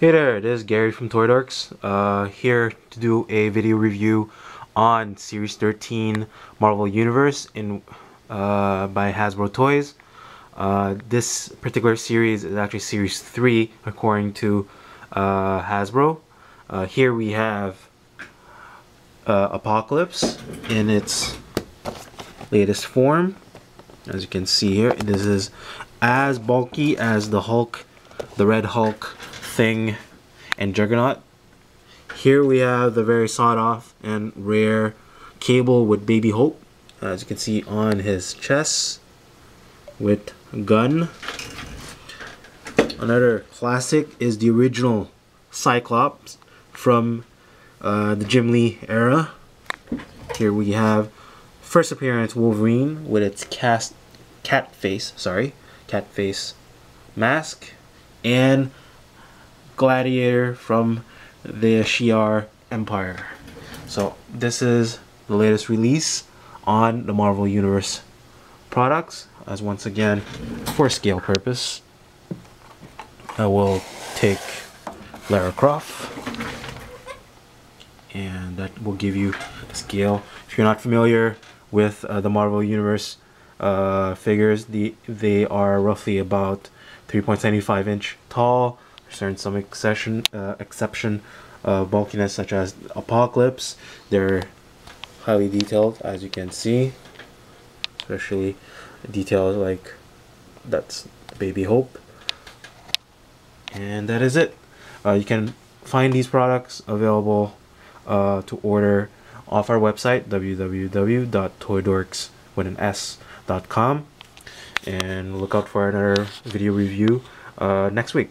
Hey there, this is Gary from Toy Dorks, uh, here to do a video review on Series 13 Marvel Universe in uh, by Hasbro Toys. Uh, this particular series is actually Series 3 according to uh, Hasbro. Uh, here we have uh, Apocalypse in its latest form. As you can see here, this is as bulky as the Hulk, the Red Hulk Thing, and Juggernaut. Here we have the very sought off and rare Cable with Baby Hope, as you can see on his chest with gun. Another classic is the original Cyclops from uh, the Jim Lee era. Here we have first appearance Wolverine with its cast cat face, sorry, cat face mask, and Gladiator from the Shi'ar Empire. So this is the latest release on the Marvel Universe products. As once again, for scale purpose, I will take Lara Croft and that will give you scale. If you're not familiar with uh, the Marvel Universe uh, figures, the they are roughly about 3.75 inch tall there's some exception, uh, exception uh, bulkiness such as Apocalypse. They're highly detailed as you can see. Especially details like that's Baby Hope. And that is it. Uh, you can find these products available uh, to order off our website www.toydorks with an s.com and look out for another video review uh, next week.